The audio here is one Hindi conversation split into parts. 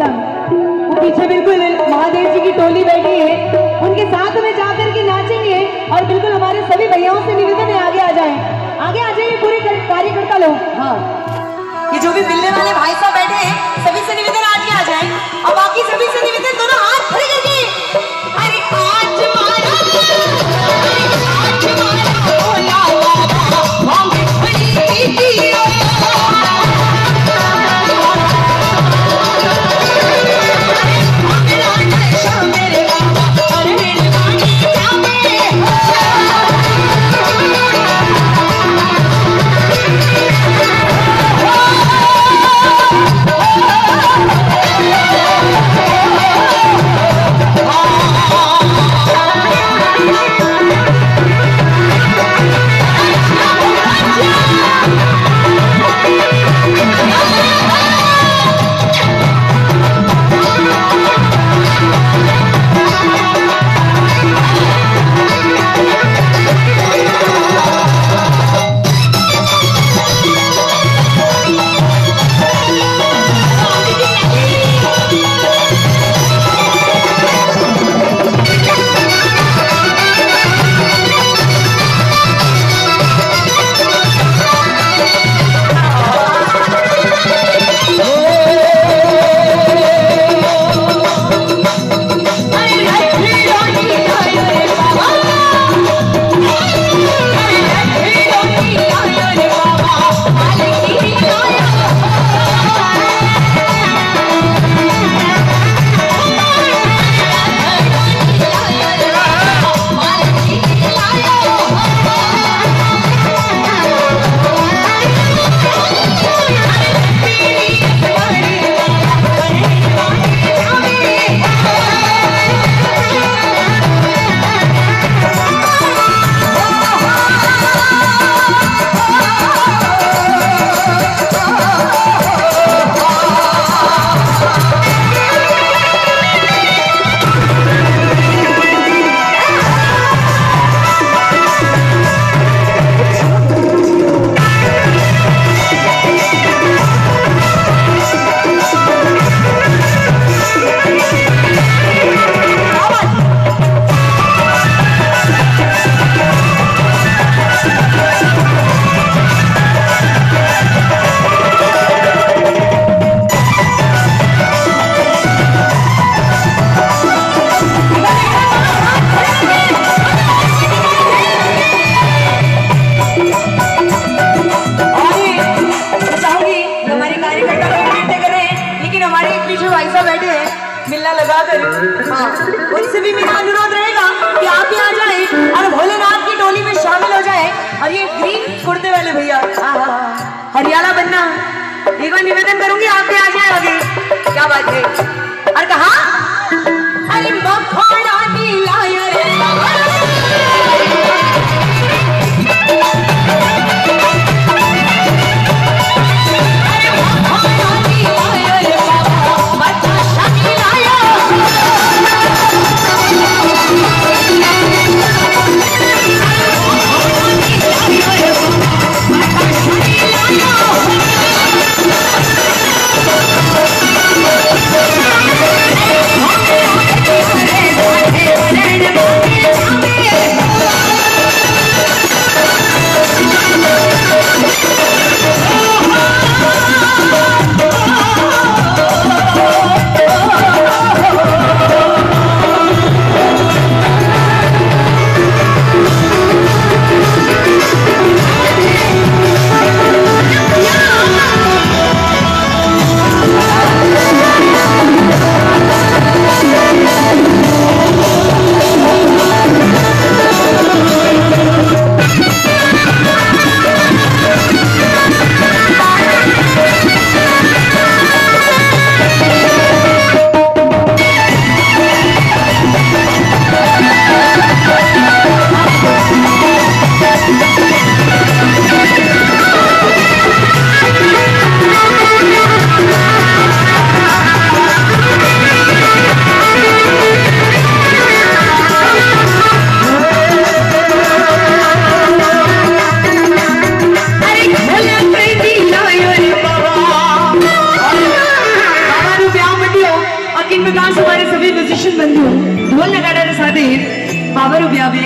संग वो पीछे बिल्कुल महादेव जी की टोली बैठी है। उनके साथ में जाकर के नाचेंगे और बिल्कुल हमारे सभी भैयाओं से निवेदन है आगे आ जाए। आगे आ जाइए पूरे कार्यकर्ता लोग। हाँ। ये जो भी मिलने वाले भाई साहब बैठे हैं, सभी से निवेदन आगे आ जाए। और बाकी सभी से निवेदन दोनों हाथ खड़े करके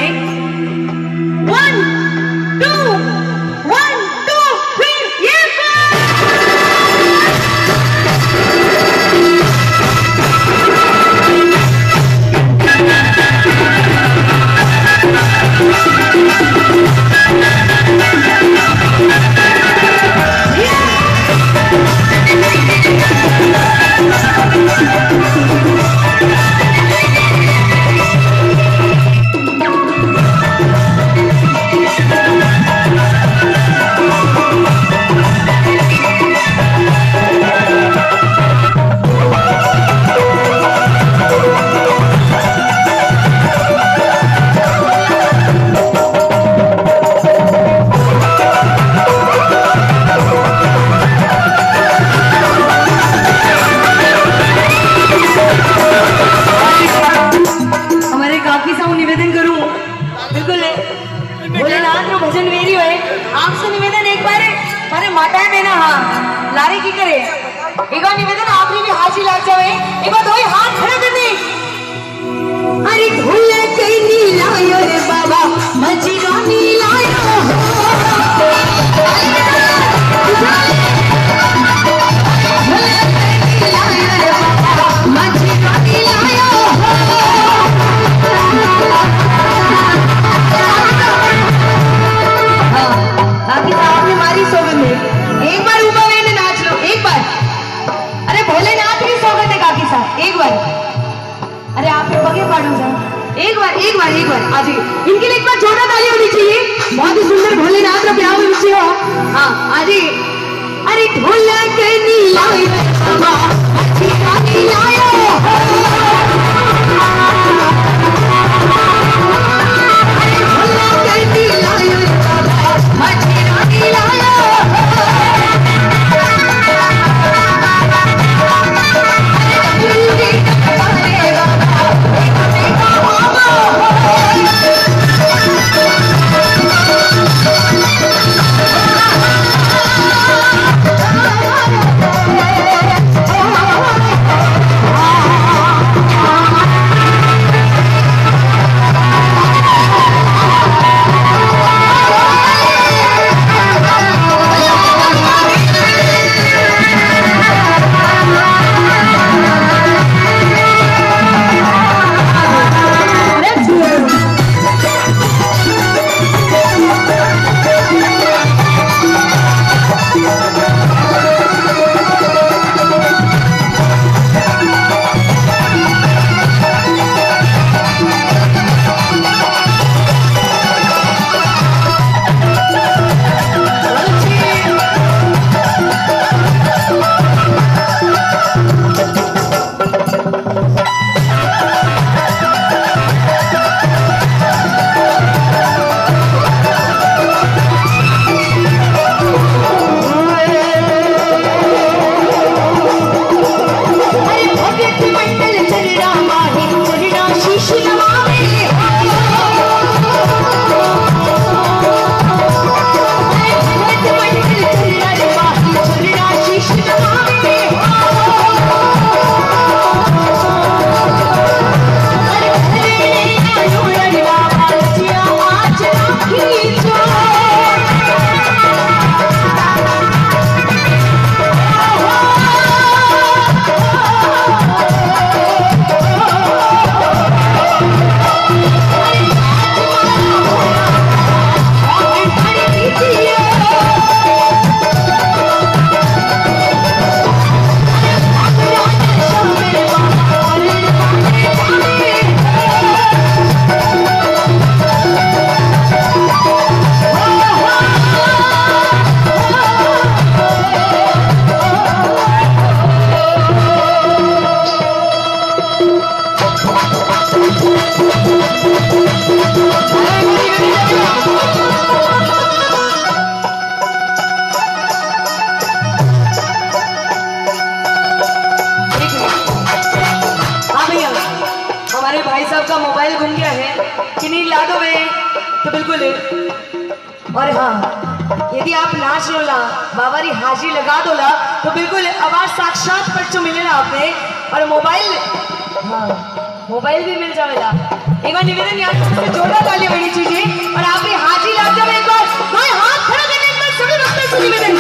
One. एक बार एक बार एक बार। आज इनके लिए एक बार जोरदार ताली होनी चाहिए। बहुत ही सुंदर भोलेनाथ का प्यार रुचि हो। हाँ आज अरे ढोलक नीलायो गया है कि नहीं ला दो वे तो बिल्कुल। और हाँ यदि आप नाच लो ला, बाबा री हाजिरी लगा दो ला तो बिल्कुल आवाज़ साक्षात पर्चो मिलेगा आपने और मोबाइल हाँ मोबाइल भी मिल जाएगा एक बार निवेदन यहाँ से जोरदार ताली बड़ी चीज़ें। और आपने हाजी ला जाओ एक बार। कोई हाथ खड़ा करने एक बार सभी वक्त से निवेदन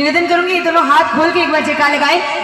निवेदन करूँगी ये दोनों हाथ खोल के एक बार जयकार लगाए।